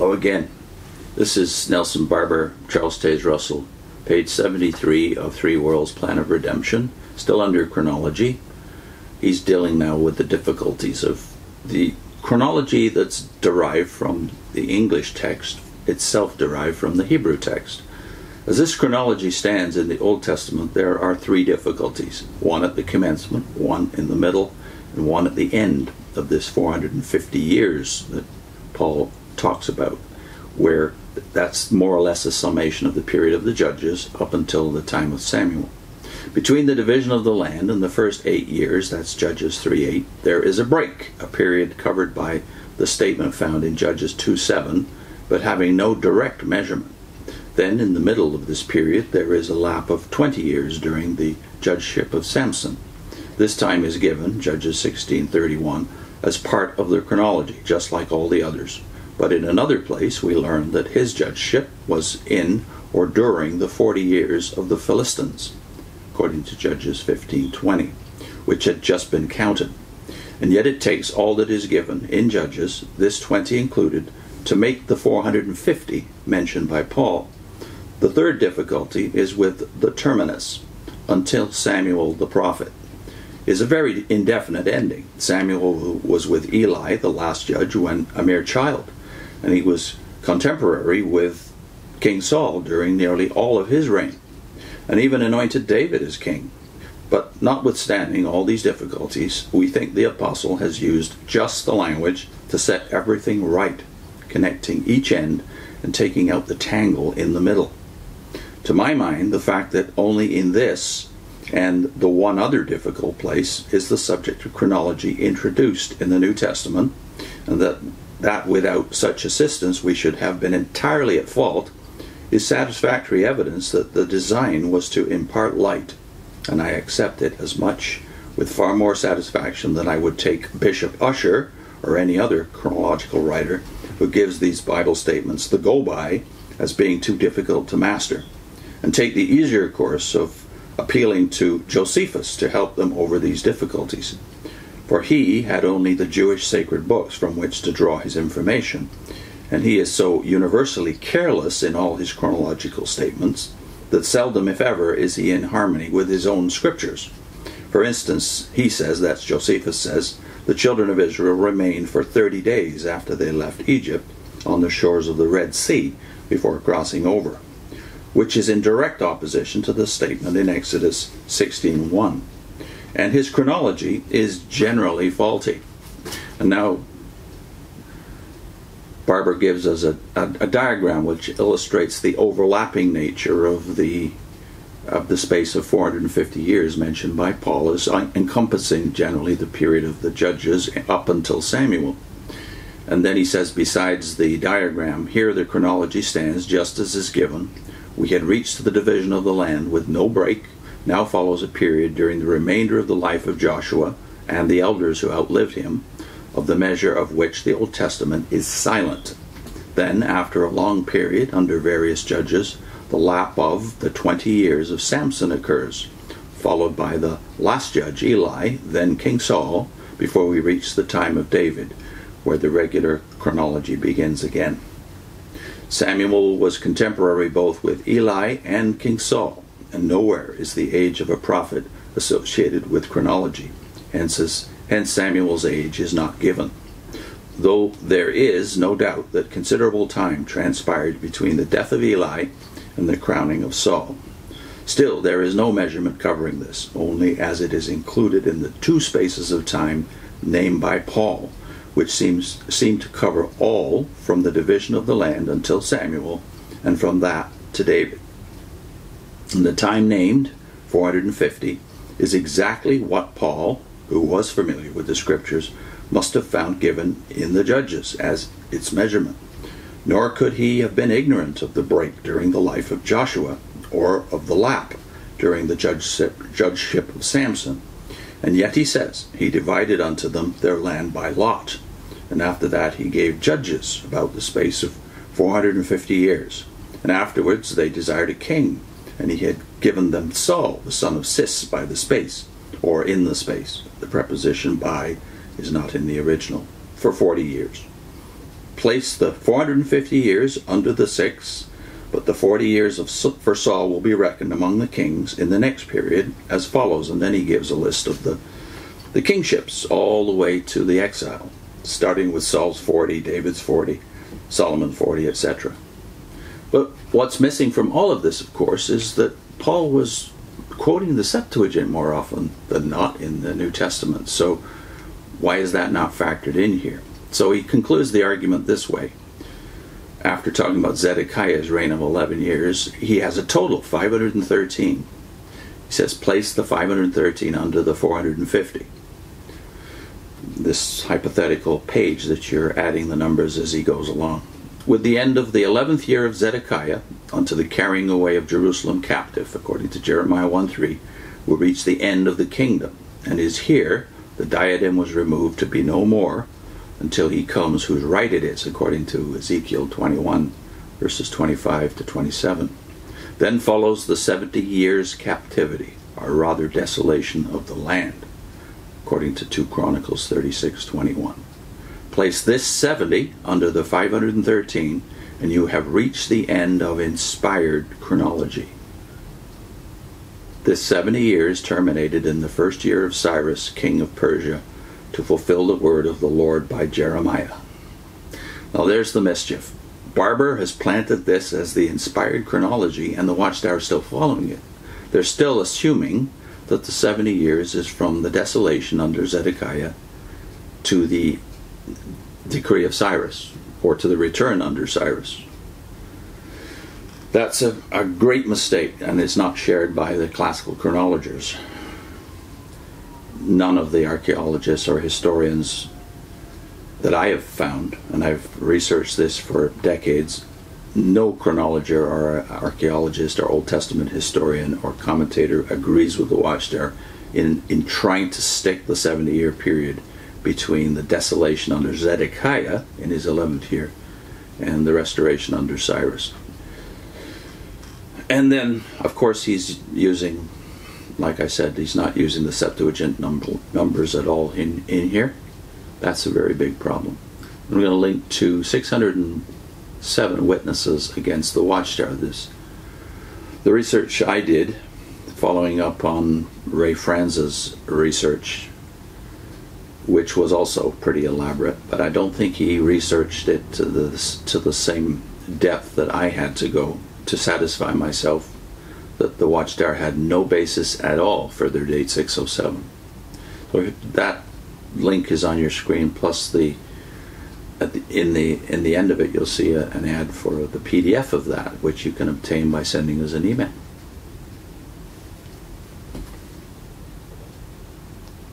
Hello again. This is Nelson Barbour, Charles Taze Russell, page 73 of Three Worlds Plan of Redemption, still under chronology. He's dealing now with the difficulties of the chronology that's derived from the English text, itself derived from the Hebrew text. As this chronology stands in the Old Testament, there are three difficulties one at the commencement, one in the middle, and one at the end of this 450 years that Paul talks about, where that's more or less a summation of the period of the judges up until the time of Samuel. Between the division of the land and the first eight years, that's Judges 3 8, there is a break, a period covered by the statement found in Judges 2 7, but having no direct measurement. Then, in the middle of this period, there is a lap of 20 years during the judgeship of Samson. This time is given, Judges 16:31, as part of the chronology, just like all the others. But in another place, we learn that his judgeship was in or during the 40 years of the Philistines, according to Judges 15:20, which had just been counted. And yet it takes all that is given in Judges, this 20 included, to make the 450 mentioned by Paul. The third difficulty is with the terminus, until Samuel the prophet, is a very indefinite ending. Samuel was with Eli, the last judge, when a mere child, and he was contemporary with King Saul during nearly all of his reign, and even anointed David as king. But notwithstanding all these difficulties, we think the apostle has used just the language to set everything right, connecting each end and taking out the tangle in the middle. To my mind, the fact that only in this and the one other difficult place is the subject of chronology introduced in the New Testament, and that, that without such assistance we should have been entirely at fault, is satisfactory evidence that the design was to impart light, and I accept it as much with far more satisfaction than I would take Bishop Ussher or any other chronological writer who gives these Bible statements the go by as being too difficult to master and take the easier course of appealing to Josephus to help them over these difficulties. For he had only the Jewish sacred books from which to draw his information, and he is so universally careless in all his chronological statements that seldom, if ever, is he in harmony with his own scriptures. For instance, he says, that's Josephus says, the children of Israel remained for 30 days after they left Egypt on the shores of the Red Sea before crossing over which is in direct opposition to the statement in Exodus 16:1. And his chronology is generally faulty. And now Barbour gives us a, a, a, diagram which illustrates the overlapping nature of the of the space of 450 years mentioned by Paul as encompassing generally the period of the judges up until Samuel. And then he says, besides the diagram, here the chronology stands just as is given, we had reached the division of the land with no break. Now follows a period during the remainder of the life of Joshua and the elders who outlived him, of the measure of which the Old Testament is silent. Then, after a long period under various judges, the lap of the twenty years of Samson occurs, followed by the last judge, Eli, then King Saul, before we reach the time of David, where the regular chronology begins again. Samuel was contemporary both with Eli and King Saul, and nowhere is the age of a prophet associated with chronology. Hence, hence Samuel's age is not given. Though there is no doubt that considerable time transpired between the death of Eli and the crowning of Saul. Still, there is no measurement covering this, only as it is included in the two spaces of time named by Paul which seems seem to cover all from the division of the land until Samuel, and from that to David. And the time named, 450, is exactly what Paul, who was familiar with the scriptures, must have found given in the Judges as its measurement. Nor could he have been ignorant of the break during the life of Joshua, or of the lap during the judgeship of Samson, and yet he says, He divided unto them their land by lot. And after that he gave judges about the space of 450 years. And afterwards they desired a king, and he had given them Saul, the son of Cis, by the space, or in the space. The preposition by is not in the original, for 40 years. place the 450 years under the six, but the 40 years of, for Saul will be reckoned among the kings in the next period as follows. And then he gives a list of the, the kingships all the way to the exile, starting with Saul's 40, David's 40, Solomon 40, etc. But what's missing from all of this, of course, is that Paul was quoting the Septuagint more often than not in the New Testament. So why is that not factored in here? So he concludes the argument this way. After talking about Zedekiah's reign of 11 years, he has a total 513. He says, place the 513 under the 450. This hypothetical page that you're adding the numbers as he goes along. With the end of the 11th year of Zedekiah, unto the carrying away of Jerusalem captive, according to Jeremiah 1 3, will reach the end of the kingdom, and is here the diadem was removed to be no more until he comes whose right it is, according to Ezekiel 21, verses 25 to 27. Then follows the 70 years' captivity, or rather desolation of the land, according to 2 Chronicles 36 21. Place this 70 under the 513, and you have reached the end of inspired chronology. This 70 years terminated in the first year of Cyrus, king of Persia, to fulfill the word of the Lord by Jeremiah. Now there's the mischief. Barbour has planted this as the inspired chronology, and the Watchtower is still following it. They're still assuming that the 70 years is from the desolation under Zedekiah to the decree of Cyrus, or to the return under Cyrus. That's a, a great mistake, and it's not shared by the classical chronologers. None of the archaeologists or historians that I have found, and I've researched this for decades, no chronologer or archaeologist or Old Testament historian or commentator agrees with the Watchtower in, in trying to stick the 70 year period between the desolation under Zedekiah in his 11th year and the restoration under Cyrus. And then, of course, he's using, like I said, he's not using the Septuagint number, numbers at all in, in here. That's a very big problem. I'm going to link to 607 witnesses against the Watchtower. This, the research I did, following up on Ray Franz's research which was also pretty elaborate, but I don't think he researched it to the, to the same depth that I had to go to satisfy myself that the Watchtower had no basis at all for their date 607. So that link is on your screen, plus the, the in the in the end of it you'll see a, an ad for the PDF of that, which you can obtain by sending us an email.